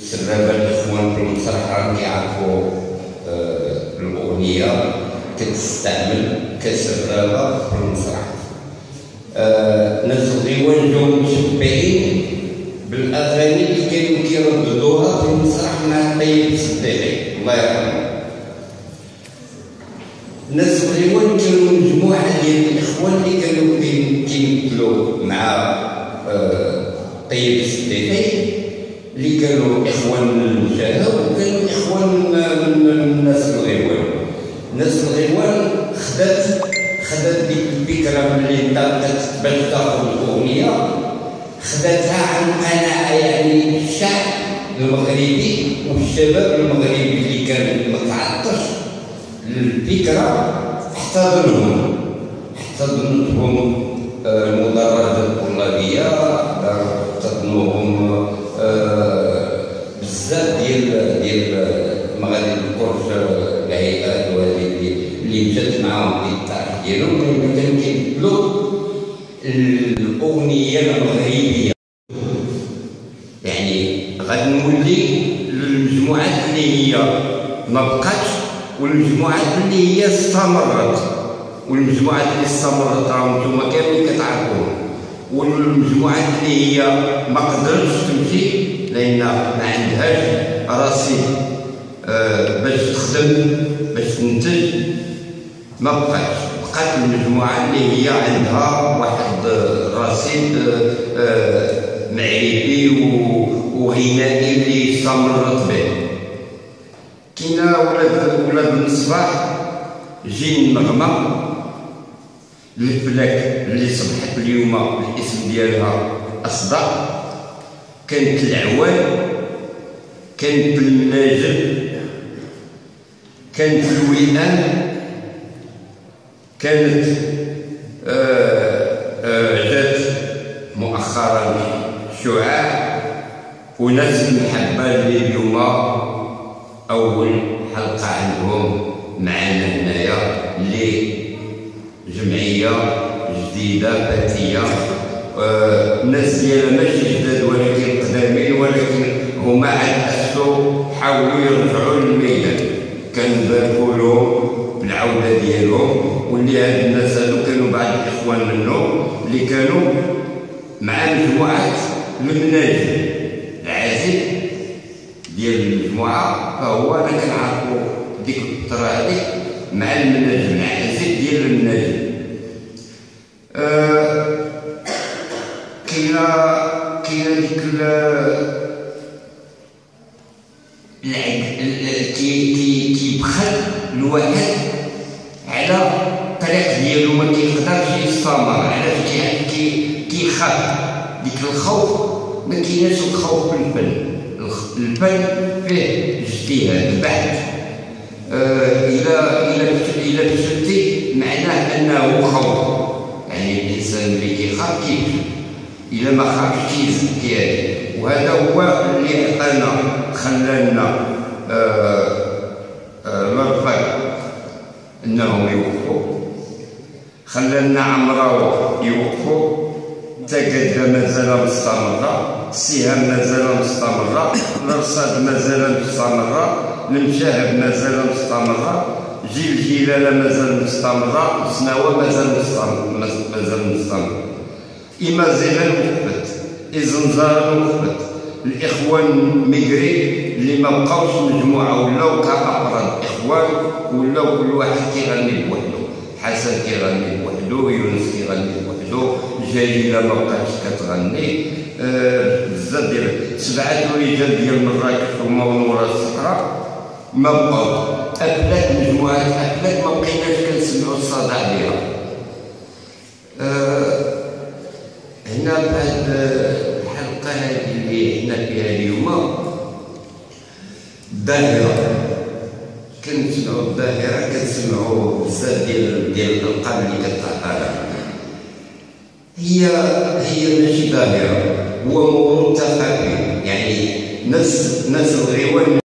سرابة الإخوان في المسرح راهم كيعرفوا آه، الأغنية كتستعمل كسرابة في المسرح آه، ناس الغيوان جاو مشبعين بالأغاني اللي كانوا كيرددوها في المسرح مع طيب الصديقي الله يرحمه. ناس الغيوان كانوا مجموعة ديال الإخوان اللي كانوا كيمثلوا مع آه، طيب الصديقي اللي كانوا إخوان من المجاهده وكانوا إخوان الناس الغيوان الناس الغيوان خدات خدات ديك الفكرة اللي انطلقت باش تاخذ الأغنية خداتها عن قناعه يعني الشعب المغربي والشباب المغربي اللي كان متعطش للفكرة. احتضنهم. احتضنتهم آه، المدرجات الطلابيه احتضنوهم بزاف ديال ديال مغادي الكرش الهيئات الطرح ديالهم كانوا كيبدلوا الاغنيه المغربيه يعني غادي نولي للمجموعات اللي هي ما بقاتش والمجموعات اللي هي استمرت والمجموعات اللي استمرت راهم نتوما كاملين كتعرفوهم والمجموعات اللي هي ما قدرتش تمشي لأن ما عندهاش رصيد آه باش تخدم باش تنتج ما بقاتش بقات المجموعة اللي هي عندها واحد رصيد آه آه معرفي وغنائي اللي استمرت به كاينة ولاد ولاد الصباح جين نغمه الفلاك اللي صبحت اليوم الاسم ديالها أصدق كانت العوان كانت المناجم كانت الوئام. كانت آه آه جات مؤخرا شعاع. وناس المحبة اللي اليوم أول حلقة عندهم معنا هنايا اللي جمعية جديدة ذاتية. الناس ديالها ماشي جداد ولكن قدامين ولكن هما عاد حاولوا يرجعوا للميدان كان باركوا لهم بالعوده ديالهم واللي هاد الناس هادو كانوا بعض الإخوان منهم اللي كانوا مع مجموعه المناجم العازف ديال المجموعة. فهو أنا كنعرفو ديك الفترة هذيك مع المناجم العازف ديال المناجم أه كاينة كاينة ديك كي كي كيبخل الواحد على الطريق ديالو ما كيقدرش يستمر علاش كي كيخاف ديك الخوف ما كايناش الخوف في الفن الفن فيه اجتهاد بحث إلى إلى إلى فشلتي معناه انه خوف يعني الانسان اللي كيخاف كيفشل الا ما خافش كيهدي وهذا هو اللي عطانا خلانا آه آه انهم يوقفوا خلانا عمراو يوقفوا التقادة مازال مستمرة. السهام مازال مستمرة. الرصاد مازال مستمرة. المشاهد مازال مستمرة. جيل جيلالة مازال مستمرة. السناوة مازال مستمرة مازال مستمرة إيمازيغان وقفت. إزنزار وقفت. الإخوان ميغري اللي ما بقاوش مجموعة ولاو كأفراد إخوان ولاو كل واحد كيغني بوحدو حسن كيغني بوحدو يونس كيغني بوحدو جليلة ما بقاتش كتغني. بزاف ديال سبعة رجال ديال مراكش هما ونورا الصحراء. ما بقاو. مجموعة أفلاك ما بقيناش كنسمعو الصداع ديالها. أه هنا بهاد الحلقة هذه اللي حنا فيها اليوم. الظاهرة كنسمعو الظاهرة كنسمعو بزاف ديال ديال الألقاب اللي كتعطى هي هي ماشي ظاهرة هو ثقافي يعني ناس ناس الغيوان